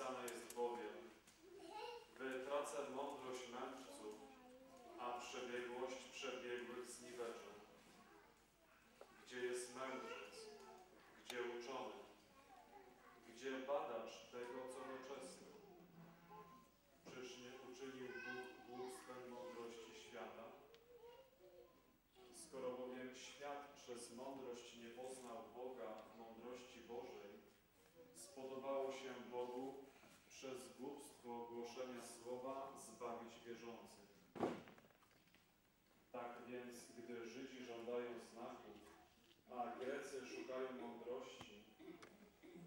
napisane jest bowiem Wytracę mądrość mędrców, a przebiegłość przebiegłych zniweczę. Gdzie jest mędrzec? Gdzie uczony? Gdzie badacz tego, co doczesny? Czyż nie uczynił Bóg głupstwem mądrości świata? Skoro bowiem świat przez mądrość nie poznał Boga w mądrości Bożej, spodobało się Bogu przez głupstwo głoszenia słowa zbawić wierzących. Tak więc, gdy Żydzi żądają znaków, a Grecy szukają mądrości,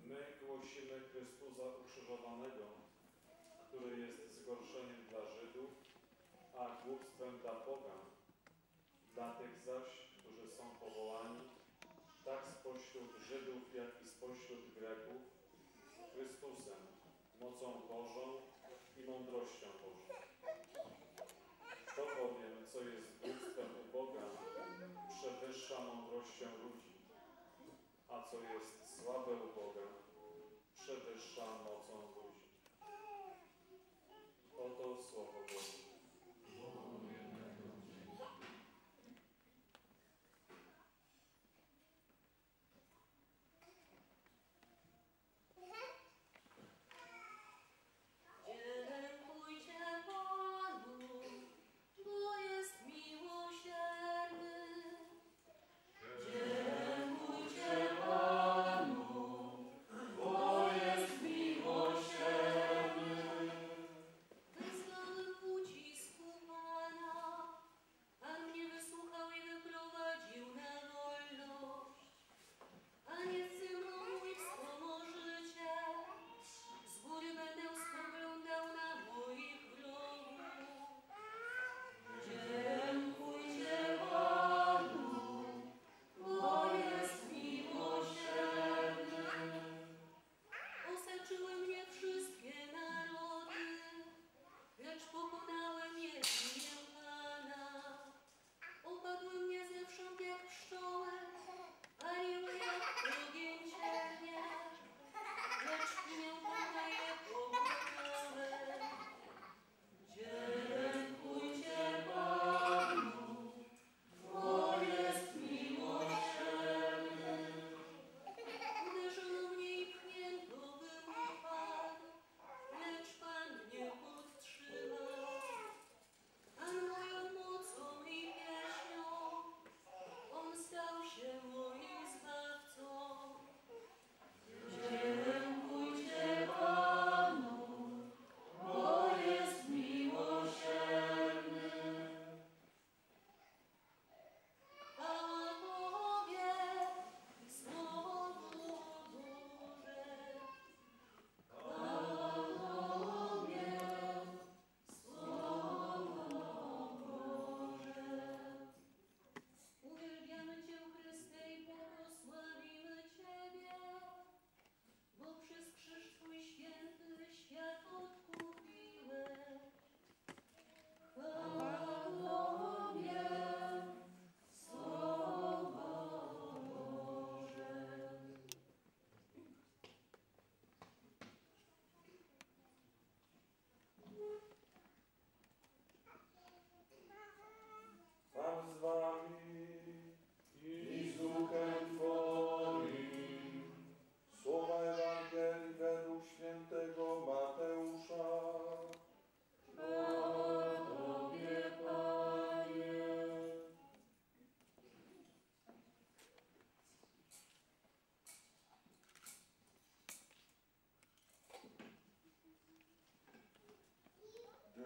my głosimy Chrystusa ukrzyżowanego, który jest zgorszeniem dla Żydów, a głupstwem dla pogan. Dla tych zaś, którzy są powołani, tak spośród Żydów, jak i spośród Greków, Chrystusem, mocą Bożą i mądrością Bożą. To bowiem, co jest głupstwem u Boga, przewyższa mądrością ludzi, a co jest słabe u Boga, przewyższa mocą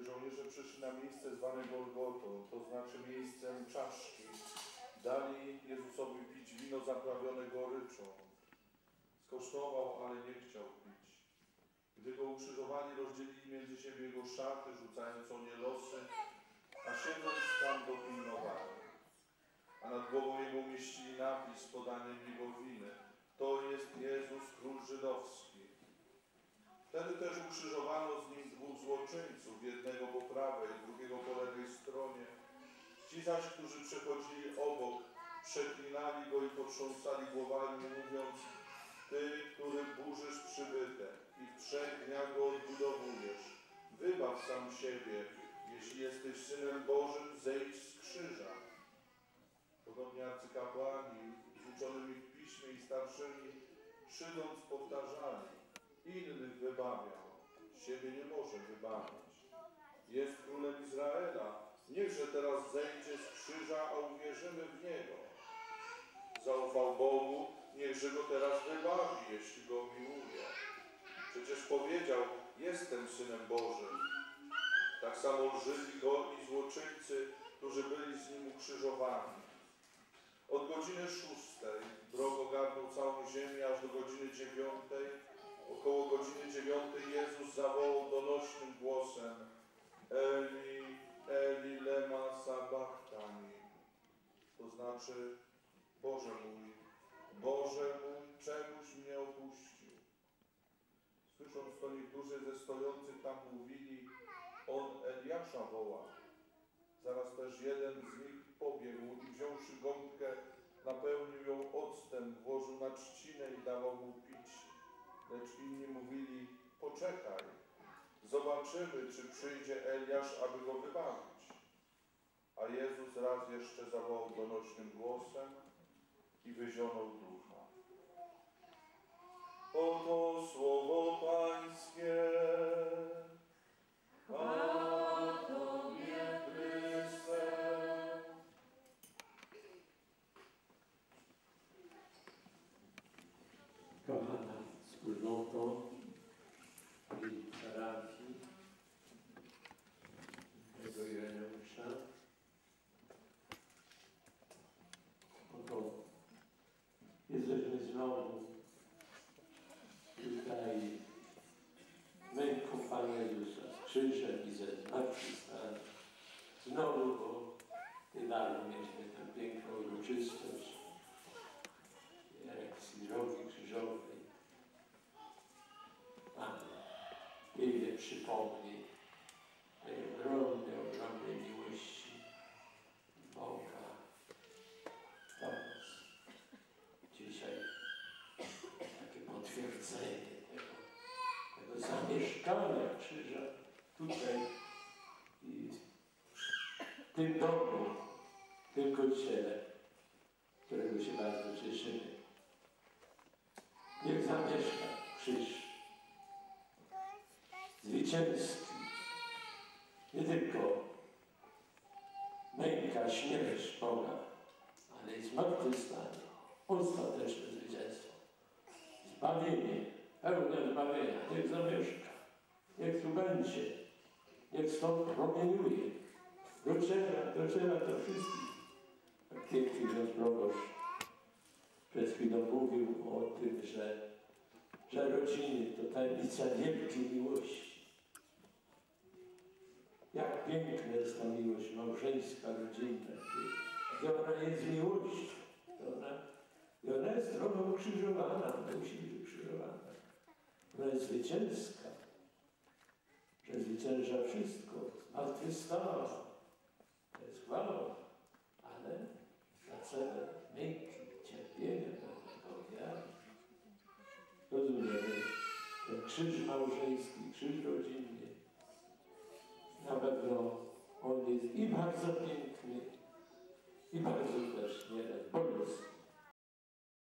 Żołnierze przyszli na miejsce zwane Golgotą, to znaczy miejscem czaszki, dali Jezusowi pić wino zaprawione goryczą. Skosztował, ale nie chciał pić. Gdy go ukrzyżowali, rozdzielili między siebie jego szaty, rzucając o nie losy, a siedząc tam dopilnowali. A nad głową jego umieścili napis podaniem jego winy. To jest Jezus, król żydowski. Wtedy też ukrzyżowano z nim dwóch złoczyńców, jednego po prawej, drugiego po lewej stronie. Ci zaś, którzy przechodzili obok, przeklinali go i potrząsali głowami, mówiąc Ty, który burzysz przybytek i w trzech dniach go odbudowujesz, wybaw sam siebie, jeśli jesteś Synem Bożym, zejdź z krzyża. Podobnie arcykapłani z uczonymi w piśmie i starszymi, szydąc powtarzali, innych wybawiał, siebie nie może wybawić. Jest królem Izraela, niechże teraz zejdzie z krzyża, a uwierzymy w Niego. Zaufał Bogu, niechże go teraz wybawi, jeśli go miłuje. Przecież powiedział, jestem Synem Bożym. Tak samo lżyli go i złoczyńcy, którzy byli z nim ukrzyżowani. Od godziny szóstej wrog ogarnął całą ziemię, aż do godziny dziewiątej. Dziewiątej Jezus zawołał donośnym głosem Eli, Eli, lema sabachthani. To znaczy, Boże mój, Boże mój, czemuś mnie opuścił. Słysząc to niektórzy ze stojących tam mówili, on Eliasza woła. Zaraz też jeden z nich pobiegł i wziąwszy gąbkę, napełnił ją octem, włożył na trzcinę i dawał mu pić. Lecz inni mówili, poczekaj, zobaczymy, czy przyjdzie Eliasz, aby go wybawić. A Jezus raz jeszcze zawołał donośnym głosem i wyzionął ducha. Oto słowo Pańskie. Chwała znowu tutaj męką Pana Jezusa z krzyżem i ze zmartwychwstaniem. Znowu po Tylaru mieliśmy tę piękną uroczystość reakcji drogi krzyżowej. Pan wiele przypomni tej ogromnej, ogromnej miłości Boga do nas. Dzisiaj takie potwierdzenie tego, tego zamieszkania krzyża tutaj w tym domu, w tym kościele, którego się bardzo cieszymy. Niech zamieszka krzyż zwycięski. Nie tylko męka, śmierć Boga, ale i zmartwychwstanie, ostateczne zwycięstwo. Zbawienie, pełne zbawienia. Niech zamieszka, niech tu będzie, niech stąd promieniuje. Dociera, dociera do wszystkich. Jak piękny ksiądz proboszcz przed chwilą mówił o tym, że, że rodziny to tajemnica wielkiej miłości. Jak piękna jest ta miłość małżeńska, rodzinna. I ona jest miłością. I Ona, ona jest drogą ukrzyżowana, ona musi być ukrzyżowana. Ona jest zwycięska, że zwycięża wszystko, zmartwychwstała. To jest chwała, ale na cenę męki, cierpienia pewnego wiary. Rozumiemy, ten krzyż małżeński, krzyż rodzinny, na pewno on jest i bardzo piękny, i bardzo też nieraz bolesny.